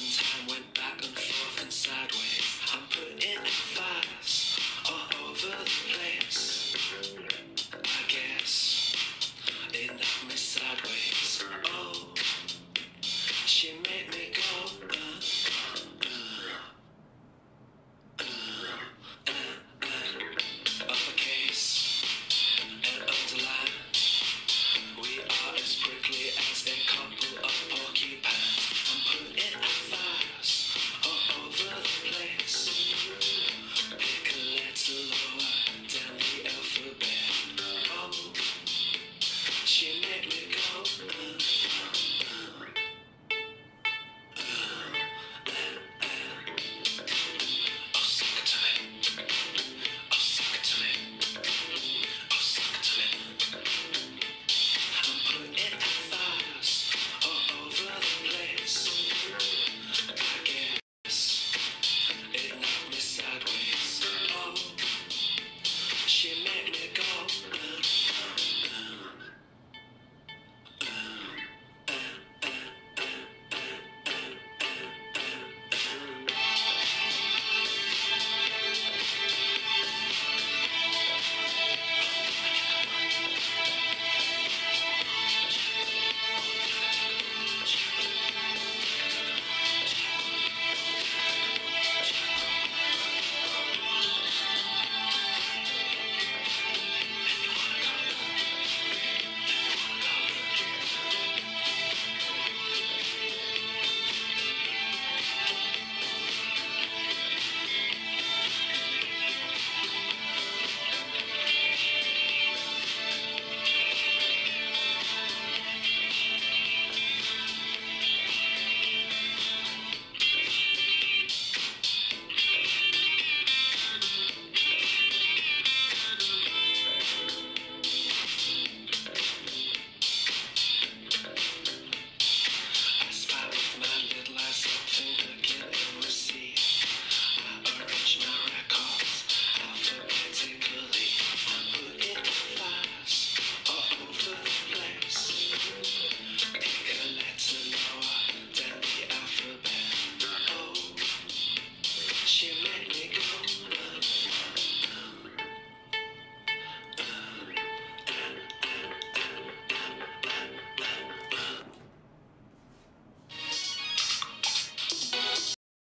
some time went